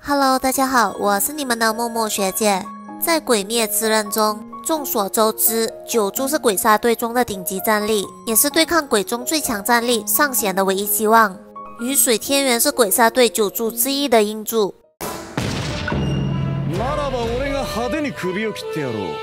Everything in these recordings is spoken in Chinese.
Hello，大家好，我是你们的默默学姐。在《鬼灭之刃》中，众所周知，九柱是鬼杀队中的顶级战力，也是对抗鬼中最强战力上弦的唯一希望。雨水天元是鬼杀队九柱之一的英柱，ならば俺が派手に首を切ってやろう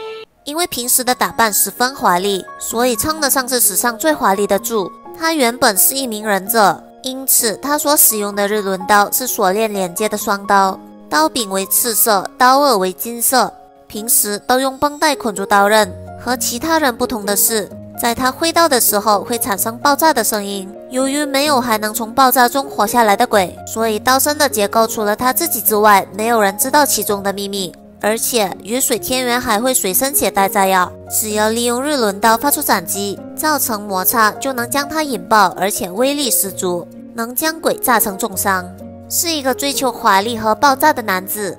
因为平时的打扮十分华丽，所以称得上是史上最华丽的柱。 他原本是一名忍者，因此他所使用的日轮刀是锁链连接的双刀，刀柄为赤色，刀刃为金色。平时都用绷带捆住刀刃。和其他人不同的是，在他挥刀的时候会产生爆炸的声音。由于没有还能从爆炸中活下来的鬼，所以刀身的结构除了他自己之外，没有人知道其中的秘密。而且雨水天元还会随身携带炸药，只要利用日轮刀发出斩击，造成摩擦，就能将它引爆，而且威力十足，能将鬼炸成重伤。是一个追求华丽和爆炸的男子，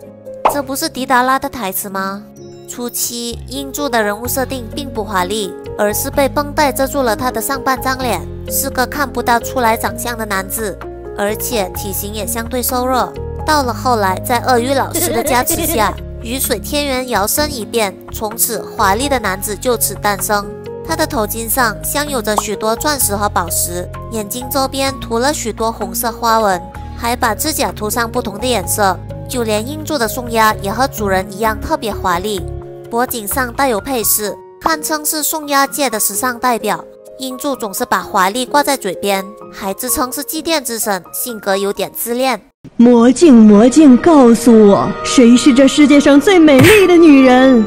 这不是迪达拉的台词吗？初期英柱的人物设定并不华丽，而是被绷带遮住了他的上半张脸，是个看不到出来长相的男子，而且体型也相对瘦弱。到了后来，在鳄鱼老师的加持下，雨水天元摇身一变，从此华丽的男子就此诞生。他的头巾上镶有着许多钻石和宝石，眼睛周边涂了许多红色花纹，还把指甲涂上不同的颜色。就连英柱的宋鸦也和主人一样特别华丽，脖颈上带有配饰，堪称是宋鸦界的时尚代表。英柱总是把华丽挂在嘴边，还自称是祭奠之神，性格有点自恋。魔镜，魔镜，告诉我，谁是这世界上最美丽的女人？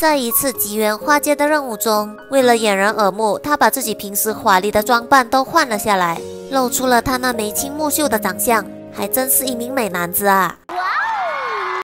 在一次吉原花街的任务中，为了掩人耳目，他把自己平时华丽的装扮都换了下来，露出了他那眉清目秀的长相，还真是一名美男子啊！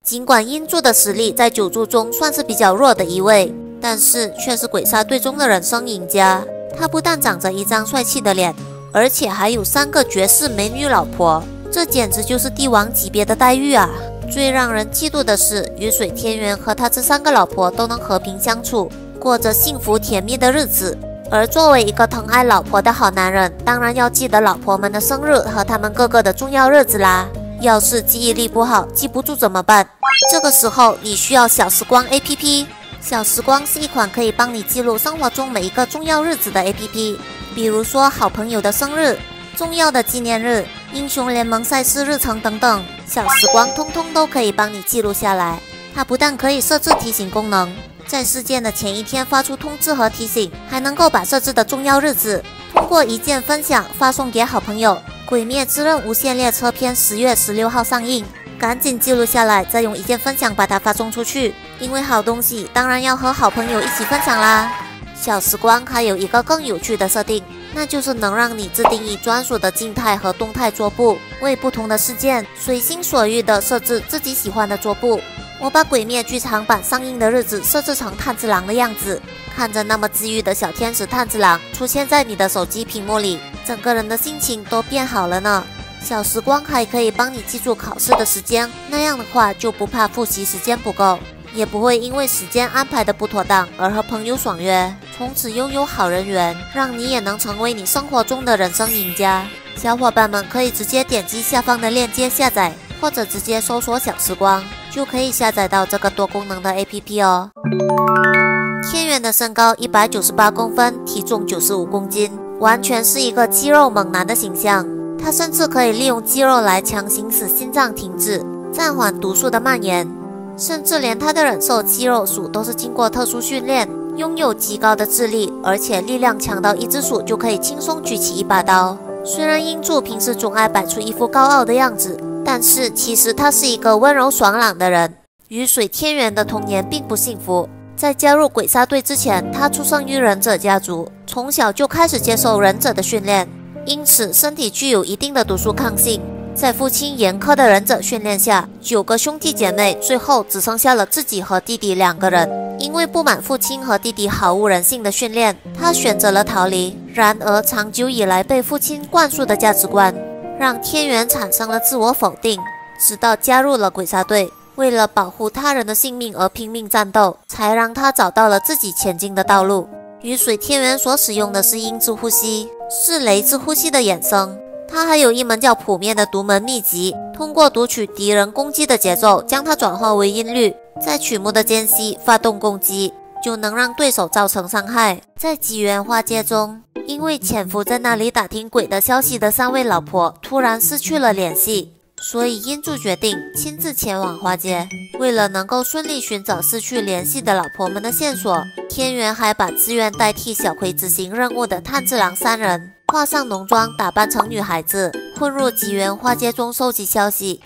尽管英柱的实力在九柱中算是比较弱的一位，但是却是鬼杀队中的人生赢家。他不但长着一张帅气的脸，而且还有三个绝世美女老婆，这简直就是帝王级别的待遇啊！最让人嫉妒的是，雨水天元和他这三个老婆都能和平相处，过着幸福甜蜜的日子。而作为一个疼爱老婆的好男人，当然要记得老婆们的生日和他们各个的重要日子啦。要是记忆力不好，记不住怎么办？这个时候你需要小时光 APP。小时光是一款可以帮你记录生活中每一个重要日子的 APP，比如说好朋友的生日、重要的纪念日、英雄联盟赛事日程等等，小时光通通都可以帮你记录下来。它不但可以设置提醒功能，在事件的前一天发出通知和提醒，还能够把设置的重要日子通过一键分享发送给好朋友。《鬼灭之刃：无限列车篇》十月十六号上映，赶紧记录下来，再用一键分享把它发送出去。因为好东西当然要和好朋友一起分享啦。小时光还有一个更有趣的设定，那就是能让你自定义专属的静态和动态桌布，为不同的事件随心所欲地设置自己喜欢的桌布。我把《鬼灭》剧场版上映的日子设置成炭治郎的样子，看着那么治愈的小天使炭治郎出现在你的手机屏幕里，整个人的心情都变好了呢。小时光还可以帮你记住考试的时间，那样的话就不怕复习时间不够。也不会因为时间安排的不妥当而和朋友爽约，从此拥有好人缘，让你也能成为你生活中的人生赢家。小伙伴们可以直接点击下方的链接下载，或者直接搜索“小时光”就可以下载到这个多功能的 APP 哦。天元的身高一百九十八公分，体重九十五公斤，完全是一个肌肉猛男的形象。他甚至可以利用肌肉来强行使心脏停止，暂缓毒素的蔓延。甚至连他的忍受肌肉属都是经过特殊训练，拥有极高的智力，而且力量强到一只手就可以轻松举起一把刀。虽然英柱平时总爱摆出一副高傲的样子，但是其实他是一个温柔爽朗的人。雨水天元的童年并不幸福，在加入鬼杀队之前，他出生于忍者家族，从小就开始接受忍者的训练，因此身体具有一定的毒素抗性。在父亲严苛的忍者训练下，九个兄弟姐妹最后只剩下了自己和弟弟两个人。因为不满父亲和弟弟毫无人性的训练，他选择了逃离。然而，长久以来被父亲灌输的价值观，让天元产生了自我否定。直到加入了鬼杀队，为了保护他人的性命而拼命战斗，才让他找到了自己前进的道路。雨水天元所使用的是音之呼吸，是雷之呼吸的衍生。他还有一门叫谱面的独门秘籍，通过读取敌人攻击的节奏，将它转化为音律，在曲目的间隙发动攻击，就能让对手造成伤害。在机缘花街中，因为潜伏在那里打听鬼的消息的三位老婆突然失去了联系，所以英柱决定亲自前往花街。为了能够顺利寻找失去联系的老婆们的线索，天元还把自愿代替小葵执行任务的炭治郎三人。化上浓妆，打扮成女孩子，混入吉原花街中收集消息。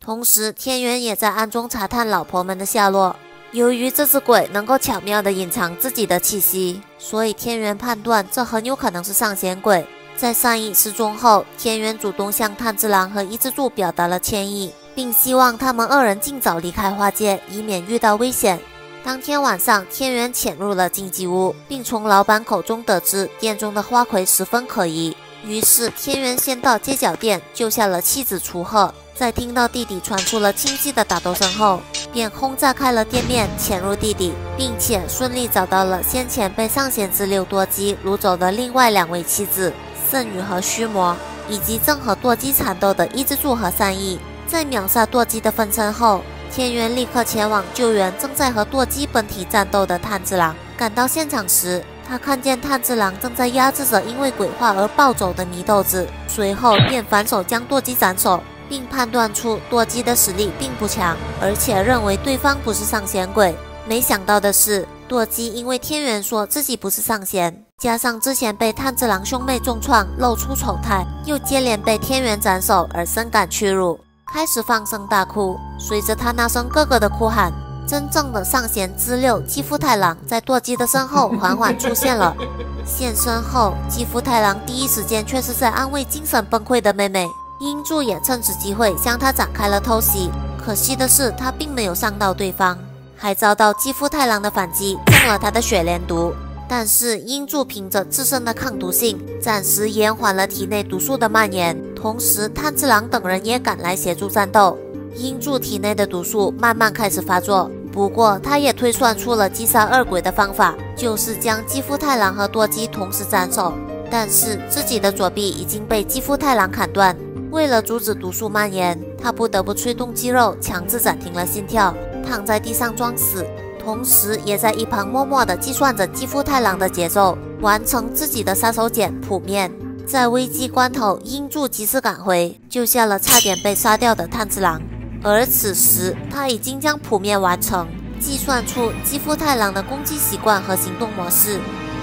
同时，天元也在暗中查探老婆们的下落。由于这只鬼能够巧妙地隐藏自己的气息，所以天元判断这很有可能是上弦鬼。在善意失踪后，天元主动向炭治郎和伊之助表达了歉意，并希望他们二人尽早离开花街，以免遇到危险。当天晚上，天元潜入了经纪屋，并从老板口中得知店中的花魁十分可疑。于是，天元先到街角店救下了妻子楚鹤，在听到地底传出了清晰的打斗声后，便轰炸开了店面，潜入地底，并且顺利找到了先前被上弦之六多姬掳走的另外两位妻子圣女和须磨，以及正和多姬缠斗的伊之助和善意。在秒杀多姬的分身后，天元立刻前往救援正在和舵姬本体战斗的炭治郎。赶到现场时，他看见炭治郎正在压制着因为鬼话而暴走的祢豆子，随后便反手将舵姬斩首，并判断出舵姬的实力并不强，而且认为对方不是上弦鬼。没想到的是，舵姬因为天元说自己不是上弦，加上之前被炭治郎兄妹重创露出丑态，又接连被天元斩首而深感屈辱。开始放声大哭，随着他那声哥哥的哭喊，真正的上弦之六肌肤太郎在舵姬的身后缓缓出现了。现身后，肌肤太郎第一时间却是在安慰精神崩溃的妹妹。英柱也趁此机会向他展开了偷袭，可惜的是他并没有伤到对方，还遭到肌肤太郎的反击，中了他的血莲毒。但是英柱凭着自身的抗毒性，暂时延缓了体内毒素的蔓延。同时，炭治郎等人也赶来协助战斗。英柱体内的毒素慢慢开始发作，不过他也推算出了击杀二鬼的方法，就是将肌肤太郎和多姬同时斩首。但是自己的左臂已经被肌肤太郎砍断，为了阻止毒素蔓延，他不得不催动肌肉，强制暂停了心跳，躺在地上装死。同时，也在一旁默默地计算着肌肤太郎的节奏，完成自己的杀手锏普面。在危机关头，英柱及时赶回，救下了差点被杀掉的炭治郎。而此时，他已经将普面完成，计算出肌肤太郎的攻击习惯和行动模式。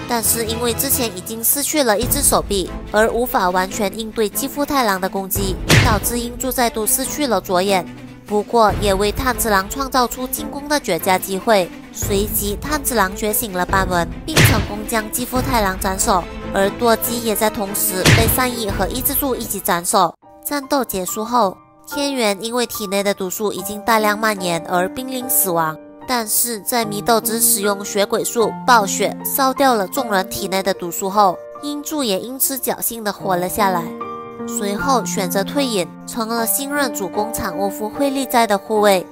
但是因为之前已经失去了一只手臂，而无法完全应对肌肤太郎的攻击，导致英柱再度失去了左眼。不过，也为炭治郎创造出进攻的绝佳机会。随即，炭治郎觉醒了斑纹，并成功将肌肤太郎斩首，而多姬也在同时被善意和伊之助一起斩首。战斗结束后，天元因为体内的毒素已经大量蔓延而濒临死亡。但是在祢豆子使用血鬼术暴雪烧掉了众人体内的毒素后，英柱也因此侥幸的活了下来。随后选择退隐，成了新任主攻产屋夫惠利斋的护卫。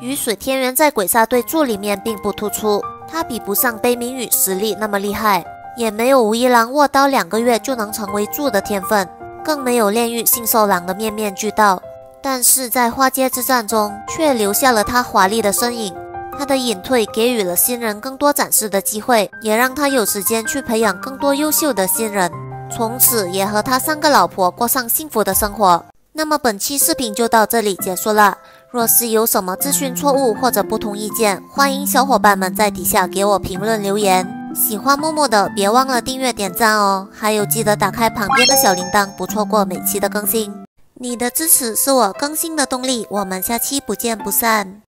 雨水天元在鬼杀队柱里面并不突出，他比不上悲鸣羽实力那么厉害，也没有无一郎握刀两个月就能成为柱的天分，更没有炼狱信受郎的面面俱到。但是在花街之战中，却留下了他华丽的身影。他的隐退给予了新人更多展示的机会，也让他有时间去培养更多优秀的新人。从此也和他三个老婆过上幸福的生活。那么本期视频就到这里结束了。若是有什么资讯错误或者不同意见，欢迎小伙伴们在底下给我评论留言。喜欢默默的，别忘了订阅点赞哦，还有记得打开旁边的小铃铛，不错过每期的更新。你的支持是我更新的动力，我们下期不见不散。